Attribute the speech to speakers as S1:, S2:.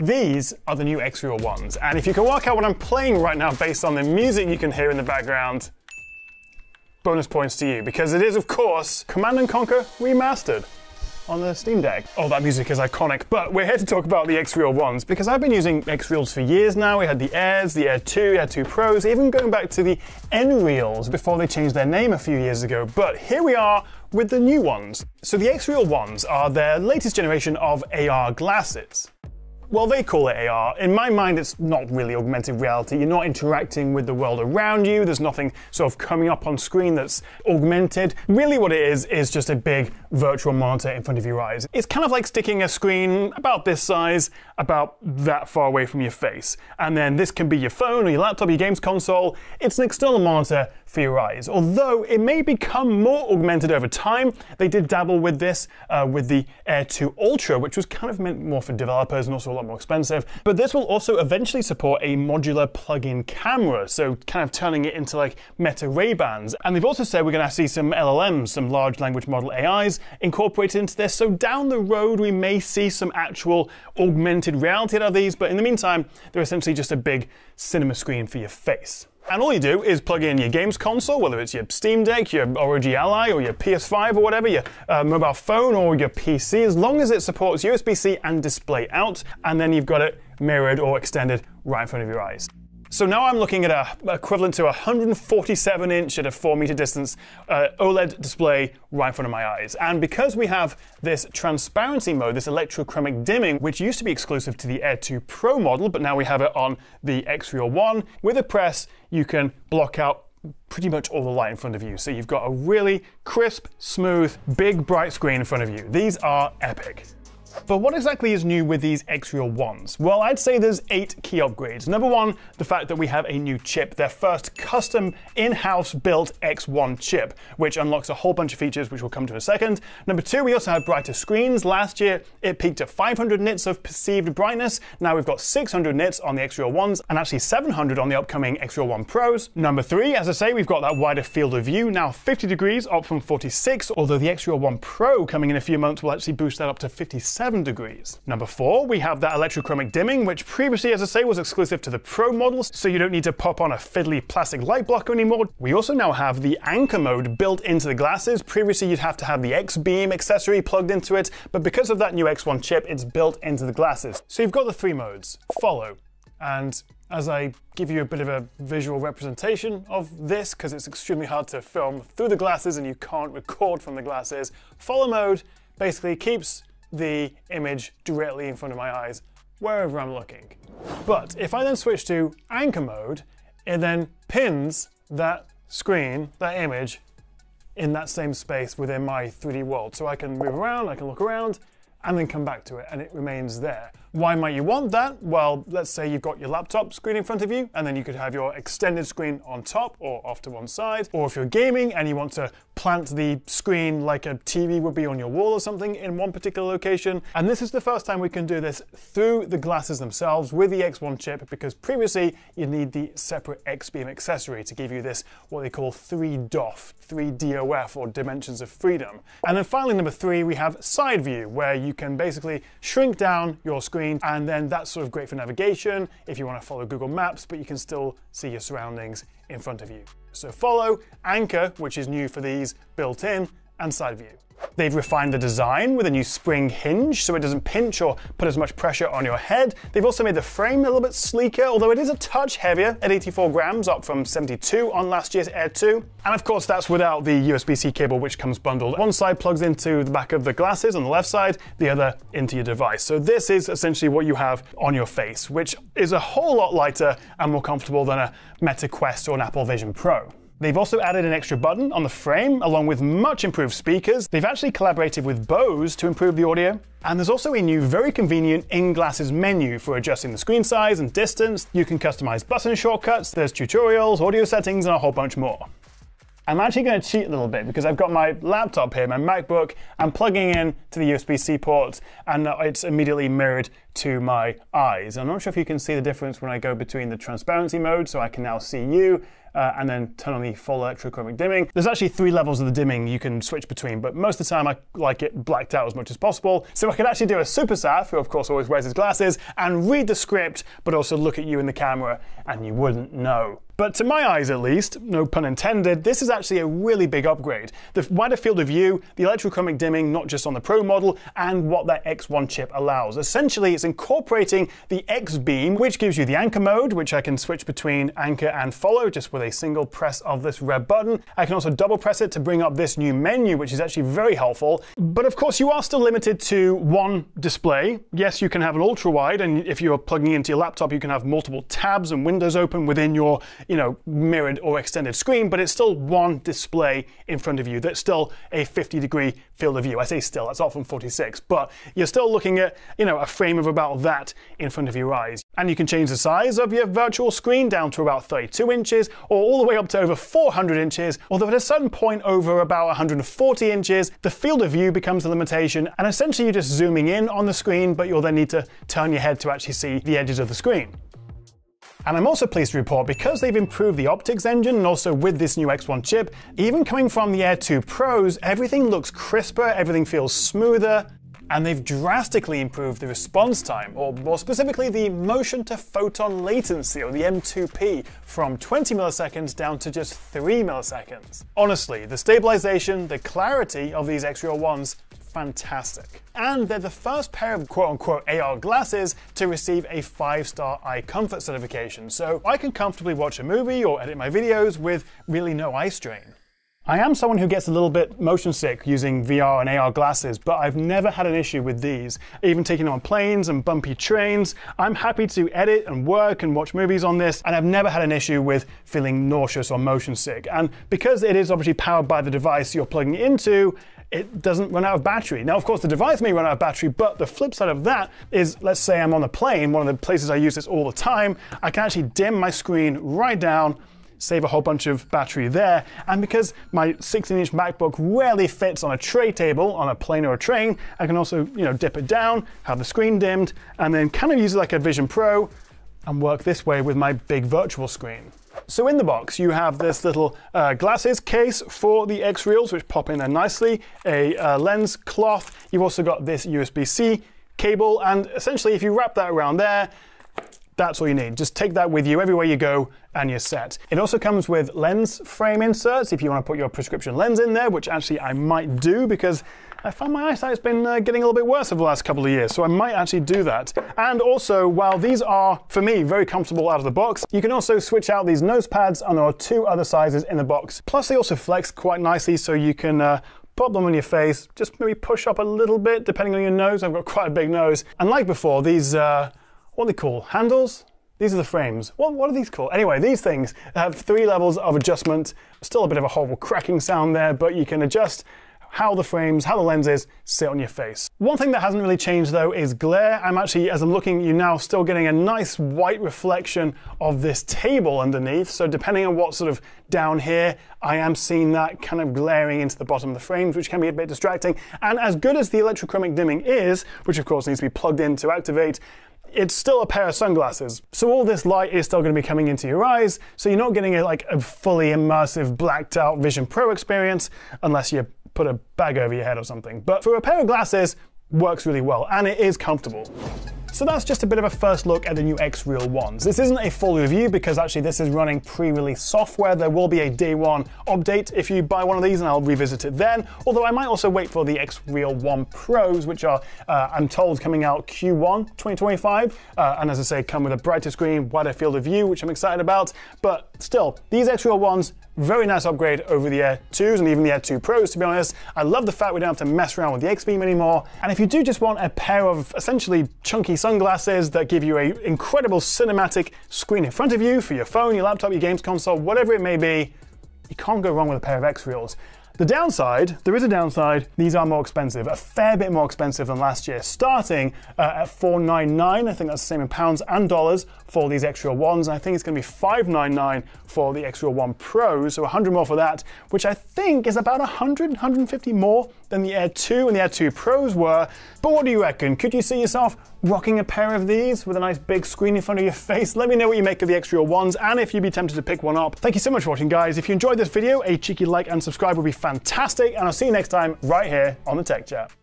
S1: These are the new XREAL ones, and if you can work out what I'm playing right now based on the music you can hear in the background, bonus points to you, because it is, of course, Command & Conquer Remastered on the Steam Deck. Oh, that music is iconic, but we're here to talk about the XREAL ones, because I've been using XREALs for years now. We had the Airs, the Air 2, Air 2 Pros, even going back to the Nreals before they changed their name a few years ago, but here we are with the new ones. So the XREAL ones are their latest generation of AR glasses. Well, they call it AR. In my mind, it's not really augmented reality. You're not interacting with the world around you. There's nothing sort of coming up on screen that's augmented. Really, what it is, is just a big virtual monitor in front of your eyes. It's kind of like sticking a screen about this size, about that far away from your face. And then this can be your phone or your laptop, your games console. It's an external monitor for your eyes. Although it may become more augmented over time, they did dabble with this uh, with the Air 2 Ultra, which was kind of meant more for developers and also lot more expensive. But this will also eventually support a modular plug-in camera, so kind of turning it into like Meta Ray-Bans. And they've also said we're going to see some LLMs, some large language model AIs, incorporated into this. So down the road, we may see some actual augmented reality out of these, but in the meantime, they're essentially just a big cinema screen for your face. And all you do is plug in your games console, whether it's your Steam Deck, your ROG Ally, or your PS5 or whatever, your uh, mobile phone or your PC, as long as it supports USB-C and display out, and then you've got it mirrored or extended right in front of your eyes. So now I'm looking at a equivalent to a 147 inch at a 4 meter distance uh, OLED display right in front of my eyes. And because we have this transparency mode, this electrochromic dimming, which used to be exclusive to the Air 2 Pro model, but now we have it on the XREAL 1, with a press, you can block out pretty much all the light in front of you. So you've got a really crisp, smooth, big, bright screen in front of you. These are epic. But what exactly is new with these XREAL ones? Well, I'd say there's eight key upgrades. Number one, the fact that we have a new chip, their first custom in-house built X1 chip, which unlocks a whole bunch of features which we'll come to in a second. Number two, we also have brighter screens. Last year, it peaked at 500 nits of perceived brightness. Now we've got 600 nits on the XREAL ones and actually 700 on the upcoming XREAL 1 Pros. Number three, as I say, we've got that wider field of view, now 50 degrees up from 46, although the X-Real 1 Pro coming in a few months will actually boost that up to 57 7 degrees. Number 4, we have that electrochromic dimming, which previously, as I say, was exclusive to the Pro models, so you don't need to pop on a fiddly plastic light blocker anymore. We also now have the anchor mode built into the glasses. Previously, you'd have to have the X-Beam accessory plugged into it, but because of that new X1 chip, it's built into the glasses. So you've got the three modes, follow, and as I give you a bit of a visual representation of this, because it's extremely hard to film through the glasses and you can't record from the glasses, follow mode basically keeps the image directly in front of my eyes wherever I'm looking. But if I then switch to anchor mode, it then pins that screen, that image, in that same space within my 3D world. So I can move around, I can look around, and then come back to it, and it remains there. Why might you want that? Well, let's say you've got your laptop screen in front of you, and then you could have your extended screen on top or off to one side. Or if you're gaming and you want to plant the screen like a TV would be on your wall or something in one particular location. And this is the first time we can do this through the glasses themselves with the X1 chip, because previously you need the separate X-Beam accessory to give you this, what they call 3DOF, 3DOF, or Dimensions of Freedom. And then finally, number three, we have side view, where you can basically shrink down your screen screen, and then that's sort of great for navigation if you want to follow Google Maps, but you can still see your surroundings in front of you. So follow, anchor, which is new for these, built in, and side view. They've refined the design with a new spring hinge so it doesn't pinch or put as much pressure on your head. They've also made the frame a little bit sleeker, although it is a touch heavier at 84 grams, up from 72 on last year's Air 2. And of course, that's without the USB-C cable, which comes bundled. One side plugs into the back of the glasses on the left side, the other into your device. So this is essentially what you have on your face, which is a whole lot lighter and more comfortable than a Meta Quest or an Apple Vision Pro. They've also added an extra button on the frame, along with much improved speakers. They've actually collaborated with Bose to improve the audio. And there's also a new, very convenient in-glasses menu for adjusting the screen size and distance. You can customize button shortcuts, there's tutorials, audio settings, and a whole bunch more. I'm actually going to cheat a little bit because I've got my laptop here, my MacBook, I'm plugging in to the USB-C port, and uh, it's immediately mirrored to my eyes. I'm not sure if you can see the difference when I go between the transparency mode, so I can now see you, uh, and then turn on the full electrochromic dimming. There's actually three levels of the dimming you can switch between, but most of the time I like it blacked out as much as possible. So I could actually do a SuperSaf, who of course always wears his glasses, and read the script, but also look at you in the camera, and you wouldn't know. But to my eyes at least, no pun intended, this is actually a really big upgrade. The wider field of view, the electrochromic dimming not just on the Pro model, and what that X1 chip allows. Essentially, it's incorporating the X-beam, which gives you the anchor mode, which I can switch between anchor and follow just with a single press of this red button. I can also double press it to bring up this new menu, which is actually very helpful. But of course, you are still limited to one display. Yes, you can have an ultra wide, and if you're plugging into your laptop, you can have multiple tabs and windows open within your you know, mirrored or extended screen, but it's still one display in front of you that's still a 50 degree field of view. I say still, that's off from 46, but you're still looking at, you know, a frame of about that in front of your eyes. And you can change the size of your virtual screen down to about 32 inches or all the way up to over 400 inches, although at a certain point over about 140 inches, the field of view becomes a limitation and essentially you're just zooming in on the screen, but you'll then need to turn your head to actually see the edges of the screen. And I'm also pleased to report because they've improved the optics engine and also with this new X1 chip, even coming from the Air 2 Pros, everything looks crisper, everything feels smoother, and they've drastically improved the response time, or more specifically, the motion to photon latency, or the M2P, from 20 milliseconds down to just 3 milliseconds. Honestly, the stabilization, the clarity of these XREAL ones fantastic. And they're the first pair of quote unquote AR glasses to receive a five star eye comfort certification. So I can comfortably watch a movie or edit my videos with really no eye strain. I am someone who gets a little bit motion sick using VR and AR glasses, but I've never had an issue with these. Even taking them on planes and bumpy trains, I'm happy to edit and work and watch movies on this, and I've never had an issue with feeling nauseous or motion sick. And because it is obviously powered by the device you're plugging into, it doesn't run out of battery. Now, of course, the device may run out of battery, but the flip side of that is, let's say I'm on a plane, one of the places I use this all the time, I can actually dim my screen right down, save a whole bunch of battery there. And because my 16-inch MacBook rarely fits on a tray table on a plane or a train, I can also, you know, dip it down, have the screen dimmed, and then kind of use it like a Vision Pro and work this way with my big virtual screen. So in the box, you have this little uh, glasses case for the XREALs, which pop in there nicely, a uh, lens cloth. You've also got this USB-C cable, and essentially if you wrap that around there, that's all you need. Just take that with you everywhere you go and you're set. It also comes with lens frame inserts if you want to put your prescription lens in there, which actually I might do because I found my eyesight's been uh, getting a little bit worse over the last couple of years, so I might actually do that. And also, while these are, for me, very comfortable out of the box, you can also switch out these nose pads, and there are two other sizes in the box. Plus, they also flex quite nicely, so you can uh, pop them on your face, just maybe push up a little bit, depending on your nose. I've got quite a big nose. And like before, these, uh, what are they called? Handles? These are the frames. What, what are these called? Anyway, these things have three levels of adjustment. Still a bit of a horrible cracking sound there, but you can adjust how the frames, how the lenses sit on your face. One thing that hasn't really changed though is glare. I'm actually, as I'm looking at you now, still getting a nice white reflection of this table underneath. So depending on what sort of down here, I am seeing that kind of glaring into the bottom of the frames, which can be a bit distracting. And as good as the electrochromic dimming is, which of course needs to be plugged in to activate, it's still a pair of sunglasses. So all this light is still going to be coming into your eyes, so you're not getting a, like a fully immersive blacked out Vision Pro experience unless you put a bag over your head or something. But for a pair of glasses, works really well and it is comfortable. So that's just a bit of a first look at the new XREAL ones. This isn't a full review because actually this is running pre-release software. There will be a day one update if you buy one of these and I'll revisit it then. Although I might also wait for the XREAL 1 Pros, which are, uh, I'm told, coming out Q1 2025. Uh, and as I say, come with a brighter screen, wider field of view, which I'm excited about. But still, these XREAL ones very nice upgrade over the Air 2s and even the Air 2 Pros, to be honest. I love the fact we don't have to mess around with the X-Beam anymore. And if you do just want a pair of essentially chunky sunglasses that give you an incredible cinematic screen in front of you for your phone, your laptop, your games console, whatever it may be, you can't go wrong with a pair of XREALs. The downside, there is a downside, these are more expensive, a fair bit more expensive than last year, starting uh, at 499, I think that's the same in pounds and dollars for these XREAL ones, I think it's gonna be 599 for the XREAL one Pro, so 100 more for that, which I think is about 100, 150 more than the Air 2 and the Air 2 Pros were. But what do you reckon? Could you see yourself rocking a pair of these with a nice big screen in front of your face? Let me know what you make of the XREAL ones and if you'd be tempted to pick one up. Thank you so much for watching, guys. If you enjoyed this video, a cheeky like and subscribe would be fantastic fantastic, and I'll see you next time right here on the Tech Chap.